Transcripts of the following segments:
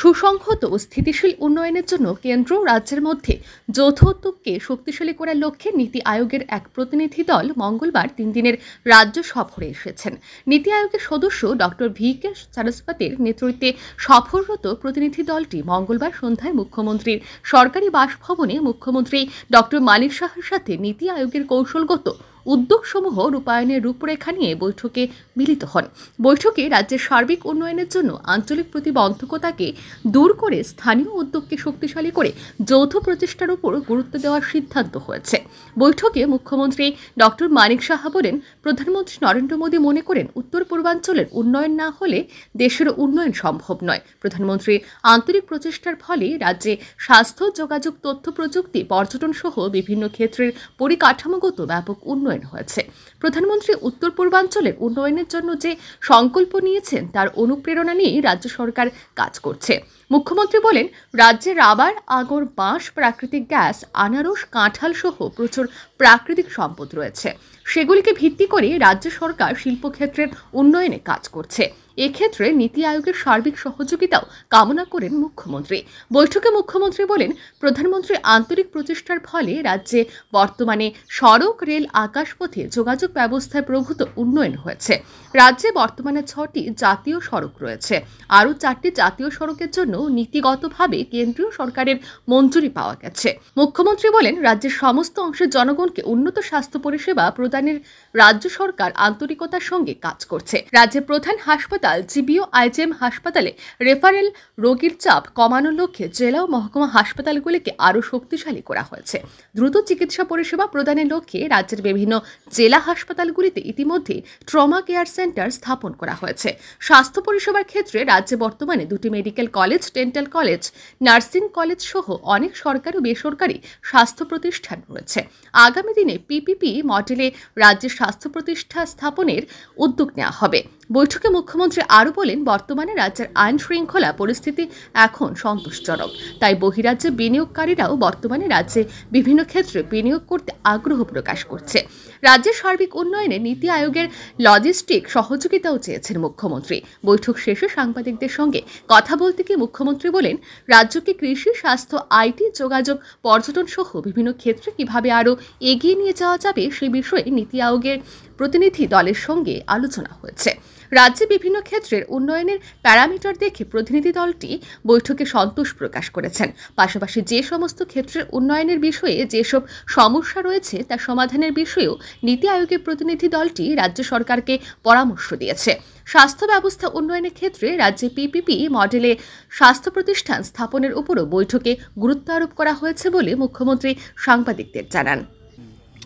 সুসংহত ও স্থিতিশীল উন্নয়নের জন্য কেন্দ্র রাজ্যের মধ্যে যৌথ উদ্যোগকে শক্তিশালী করার লক্ষ্যে নীতি আয়োগের এক প্রতিনিধি দল মঙ্গলবার তিন দিনের রাজ্য সফরে এসেছেন। নীতি আয়োগের সদস্য ডক্টর ভি কে সারস্বতীর নেতৃত্বে সফররত প্রতিনিধি দলটি মঙ্গলবার সন্ধ্যায় মুখ্যমন্ত্রীর সরকারি বাসভবনে মুখ্যমন্ত্রী ডক্টর মানিক শাহের সাথে নীতি আয়োগের কৌশলগত উদ্যোগসমূহ রূপায়ণের রূপরেখা নিয়ে বৈঠকে মিলিত হন। বৈঠকে রাজ্যের সার্বিক উন্নয়নের জন্য আঞ্চলিক প্রতিবন্ধকতাকে দূর করে স্থানীয় উদ্যোগকে শক্তিশালী করে যৌথ প্রচেষ্টার উপর গুরুত্ব দেওয়ার সিদ্ধান্ত হয়েছে। বৈঠকে মুখ্যমন্ত্রী ডক্টর মানিক সাহা বলেন, প্রধানমন্ত্রী নরেন্দ্র মোদী মনে করেন, উত্তর পূর্বাঞ্চলের উন্নয়ন না হলে দেশের উন্নয়ন সম্ভব নয়। প্রধানমন্ত্রীর আন্তরিক প্রচেষ্টার ফলে রাজ্যে স্বাস্থ্য, যোগাযোগ, তথ্য প্রযুক্তি পর্যটন সহ বিভিন্ন ক্ষেত্রের পরিকাঠামোগত ব্যাপক উন্নয়ন হয়েছে। প্রধানমন্ত্রী উত্তর পূর্বাঞ্চলের উন্নয়নের জন্য যে সংকল্প নিয়েছেন, তার অনুপ্রেরণা নিয়েই রাজ্য সরকার কাজ করছে। মুখ্যমন্ত্রী বলেন রাজ্যে রাবার, আগর, বাঁশ, প্রাকৃতিক গ্যাস, আনারস, কাঁঠাল সহ প্রচুর প্রাকৃতিক সম্পদ রয়েছে। সেগুলিকে ভিত্তি করে রাজ্য সরকার শিল্পক্ষেত্রের উন্নয়নে কাজ করছে। এক্ষেত্রে নীতি আয়োগের সার্বিক সহযোগিতাও কামনা করেন মুখ্যমন্ত্রী। বৈঠকে মুখ্যমন্ত্রী বলেন প্রধানমন্ত্রীর আন্তরিক প্রচেষ্টার ফলে রাজ্যে বর্তমানে সড়ক, রেল, আকাশপথে যোগাযোগ ব্যবস্থায় প্রভূত উন্নয়ন হয়েছে। রাজ্যে বর্তমানে ছটি জাতীয় সড়ক রয়েছে। আরও চারটি জাতীয় সড়কের জন্য নীতিগতভাবে কেন্দ্রীয় সরকারের মঞ্জুরি পাওয়া গেছে। মুখ্যমন্ত্রী বলেন, রাজ্যের সমস্ত অংশের জনগণকে উন্নত স্বাস্থ্য পরিষেবা প্রদানের রাজ্য সরকার আন্তরিকতার সঙ্গে কাজ করছে। রাজ্যের প্রধান হাসপাতাল জিবিও আইজেম হাসপাতালে রেফারেল রোগীর চাপ কমানোর লক্ষ্যে জেলা ও মহকুমা হাসপাতালগুলিকে আরও শক্তিশালী করা হয়েছে। দ্রুত চিকিৎসা পরিষেবা প্রদানের লক্ষ্যে রাজ্যের বিভিন্ন জেলা হাসপাতালগুলিতে ইতিমধ্যে ট্রমা কেয়ার সেন্টার স্থাপন করা হয়েছে। স্বাস্থ্য পরিষেবার ক্ষেত্রে রাজ্যে বর্তমানে দুটি medical college, dental college, nursing college সহ অনেক সরকারি ও বেসরকারি স্বাস্থ্য প্রতিষ্ঠান রয়েছে। আগামী দিনে পিপিপি মডেলে রাজ্যের স্বাস্থ্য প্রতিষ্ঠা স্থাপনের উদ্যোগ নেওয়া হবে। বৈঠকে মুখ্যমন্ত্রী আরও বলেন, বর্তমানে রাজ্যের আইন শৃঙ্খলা পরিস্থিতি এখন সন্তোষজনক। তাই বহিরাজ্যে বিনিয়োগকারীরাও বর্তমানে রাজ্যে বিভিন্ন ক্ষেত্রে বিনিয়োগ করতে আগ্রহ প্রকাশ করছে। রাজ্যের সার্বিক উন্নয়নে নীতি আয়োগের লজিস্টিক সহযোগিতাও চেয়েছেন মুখ্যমন্ত্রী। বৈঠক শেষে সাংবাদিকদের সঙ্গে কথা বলতে গিয়ে মুখ্যমন্ত্রী বলেন, রাজ্যকে কৃষি, স্বাস্থ্য আইটি যোগাযোগ, পর্যটন সহ বিভিন্ন ক্ষেত্রে কীভাবে আরও এগিয়ে নিয়ে যাওয়া যাবে সে বিষয়ে নীতি আয়োগের প্রতিনিধি দলের সঙ্গে আলোচনা হয়েছে। রাজ্যে বিভিন্ন ক্ষেত্রের উন্নয়নের প্যারামিটার দেখে প্রতিনিধি দলটি বৈঠকে সন্তোষ প্রকাশ করেছেন। পাশাপাশি যে সমস্ত ক্ষেত্রের উন্নয়নের বিষয়ে যেসব সমস্যা রয়েছে, তা সমাধানের বিষয়েও নীতি আয়োগের প্রতিনিধি দলটি রাজ্য সরকারকে পরামর্শ দিয়েছে। স্বাস্থ্য ব্যবস্থা উন্নয়নের ক্ষেত্রে রাজ্যে পিপিপি মডেলে স্বাস্থ্য প্রতিষ্ঠান স্থাপনের উপরও বৈঠকে গুরুত্ব আরোপ করা হয়েছে বলে মুখ্যমন্ত্রী সাংবাদিকদের জানান।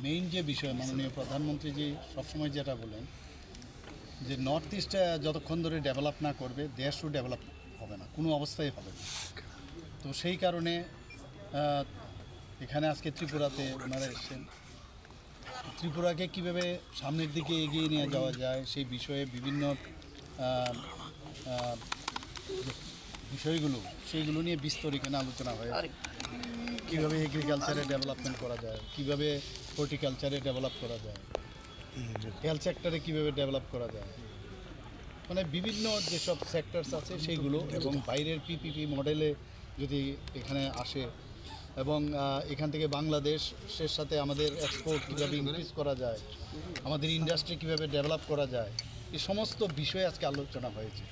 মেইন যে বিষয় মাননীয় প্রধানমন্ত্রী জি সবসময় যেটা বলেন যে নর্থ ইস্টে যতক্ষণ ধরে ডেভেলপ না করবে দেশও ডেভেলপ হবে না। কোনো অবস্থায় হবে না। তো সেই কারণে এখানে আজকে ত্রিপুরাতে ওনারা এসেছেন। ত্রিপুরাকে কীভাবে সামনের দিকে এগিয়ে নিয়ে যাওয়া যায় সেই বিষয়ে বিভিন্ন বিষয়গুলো সেইগুলো নিয়ে বিস্তর এখানে আলোচনা হয় কীভাবে এগ্রিকালচারে ডেভেলপমেন্ট করা যায় কীভাবে হর্টিকালচারে ডেভেলপ করা যায়। হেলথ সেক্টরে কীভাবে ডেভেলপ করা যায়? মানে বিভিন্ন যেসব সেক্টরস আছে সেইগুলো এবং বাইরের পিপিপি মডেলে যদি এখানে আসে এবং এখান থেকে বাংলাদেশের সাথে আমাদের এক্সপোর্ট কীভাবে ইনক্রিজ করা যায়, আমাদের ইন্ডাস্ট্রি কীভাবে ডেভেলপ করা যায়, এই সমস্ত বিষয়ে আজকে আলোচনা হয়েছে।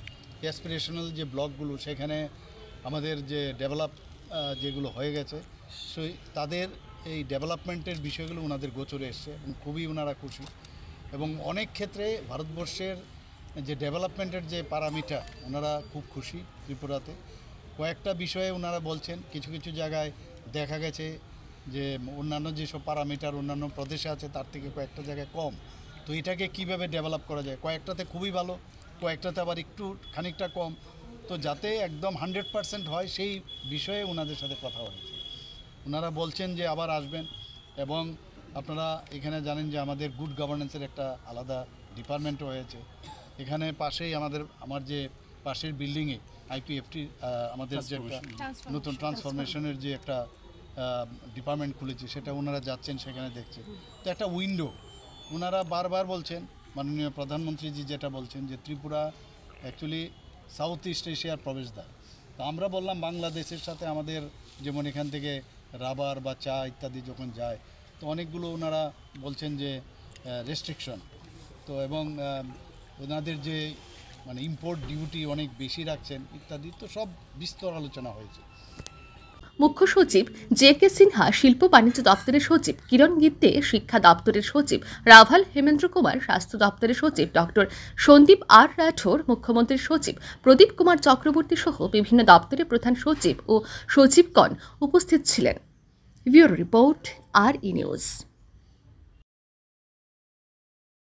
অ্যাসপিরেশনাল যে ব্লকগুলো, সেখানে আমাদের যে ডেভেলপ যেগুলো হয়ে গেছে, সেই, তাদের এই ডেভেলপমেন্টের বিষয়গুলো ওনাদের গোচরে এসছে এবং খুবই ওনারা খুশি। এবং অনেক ক্ষেত্রে ভারতবর্ষের যে ডেভেলপমেন্টের যে প্যারামিটার, ওনারা খুব খুশি ত্রিপুরাতে। কয়েকটা বিষয়ে ওনারা বলছেন, কিছু কিছু জায়গায় দেখা গেছে যে অন্যান্য যেসব প্যারামিটার অন্যান্য প্রদেশে আছে, তার থেকে কয়েকটা জায়গায় কম। তো এটাকে কীভাবে ডেভেলপ করা যায়? কয়েকটাতে খুবই ভালো, কয়েকটাতে আবার একটু খানিকটা কম। তো যাতে একদম হান্ড্রেড পারসেন্ট হয়, সেই বিষয়ে ওনাদের সাথে কথা হয়েছে। ওনারা বলছেন যে আবার আসবেন এবং আপনারা এখানে জানেন যে আমাদের গুড গভর্নেন্সের একটা আলাদা ডিপার্টমেন্টও হয়েছে এখানে পাশেই আমাদের আমার যে পাশের বিল্ডিংয়ে আইপিএফটি আমাদের যে একটা নতুন ট্রান্সফরমেশনের যে একটা ডিপার্টমেন্ট খুলেছে সেটা ওনারা যাচ্ছেন সেখানে দেখছেন তো একটা উইন্ডো ওনারা বারবার বলছেন মাননীয় প্রধানমন্ত্রীজি যেটা বলছেন যে ত্রিপুরা অ্যাকচুয়ালি সাউথ ইস্ট এশিয়ার প্রবেশদ্বার। তো আমরা বললাম বাংলাদেশের সাথে আমাদের যেমন এখান থেকে রাবার বা চা ইত্যাদি যখন যায় তো অনেকগুলো ওনারা বলছেন যে রেস্ট্রিকশন তো এবং ওনাদের যে মানে ইম্পোর্ট ডিউটি অনেক বেশি রাখছেন, ইত্যাদি, তো সব বিস্তর আলোচনা হয়েছে। মুখ্য সচিব জে কে সিনহা, শিল্প বাণিজ্য দপ্তরের সচিব কিরণ গিত্তে, শিক্ষা দপ্তরের সচিব রাভাল হেমেন্দ্র কুমার, স্বাস্থ্য দপ্তরের সচিব ডক্টর সন্দীপ আর রাঠোর, মুখ্যমন্ত্রীর সচিব প্রদীপ কুমার চক্রবর্তী সহ বিভিন্ন দপ্তরের প্রধান সচিব ও সচিবগণ উপস্থিত ছিলেন। Bureau Report, RE News.